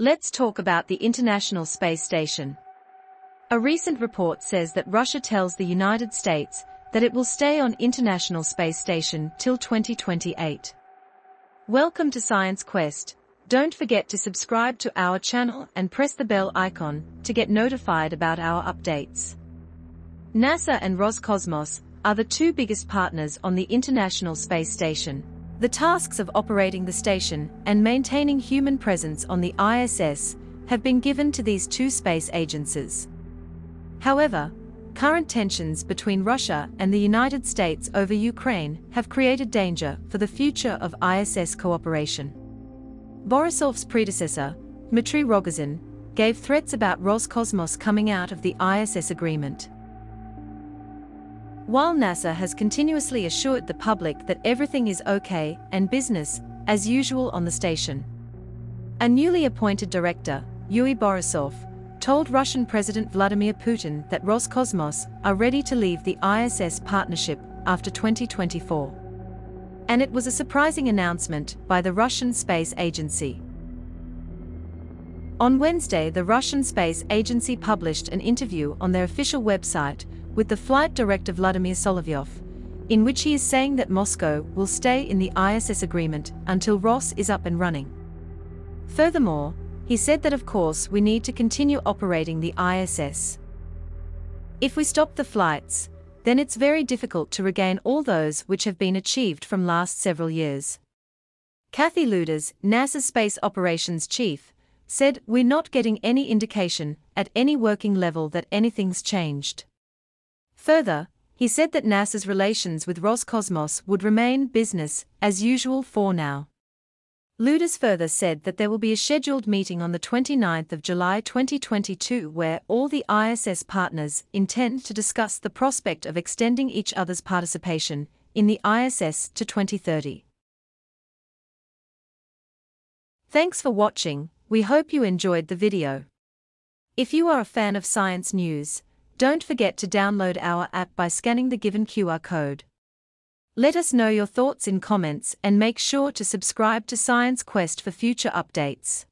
Let's talk about the International Space Station. A recent report says that Russia tells the United States that it will stay on International Space Station till 2028. Welcome to Science Quest. Don't forget to subscribe to our channel and press the bell icon to get notified about our updates. NASA and Roscosmos are the two biggest partners on the International Space Station. The tasks of operating the station and maintaining human presence on the ISS have been given to these two space agencies. However, current tensions between Russia and the United States over Ukraine have created danger for the future of ISS cooperation. Borisov's predecessor, Dmitry Rogozin, gave threats about Roscosmos coming out of the ISS agreement. While NASA has continuously assured the public that everything is okay and business as usual on the station. A newly appointed director, Yuri Borisov, told Russian President Vladimir Putin that Roscosmos are ready to leave the ISS partnership after 2024. And it was a surprising announcement by the Russian Space Agency. On Wednesday, the Russian Space Agency published an interview on their official website with the flight director Vladimir Solovyov, in which he is saying that Moscow will stay in the ISS agreement until Ros is up and running. Furthermore, he said that of course we need to continue operating the ISS. If we stop the flights, then it's very difficult to regain all those which have been achieved from last several years. Kathy Lueders, NASA's space operations chief, said we're not getting any indication at any working level that anything's changed. Further, he said that NASA's relations with Roscosmos would remain business as usual for now. Lueders further said that there will be a scheduled meeting on the 29th of July 2022 where all the ISS partners intend to discuss the prospect of extending each other's participation in the ISS to 2030. Thanks for watching, we hope you enjoyed the video. If you are a fan of science news, don't forget to download our app by scanning the given QR code. Let us know your thoughts in comments and make sure to subscribe to Science Quest for future updates.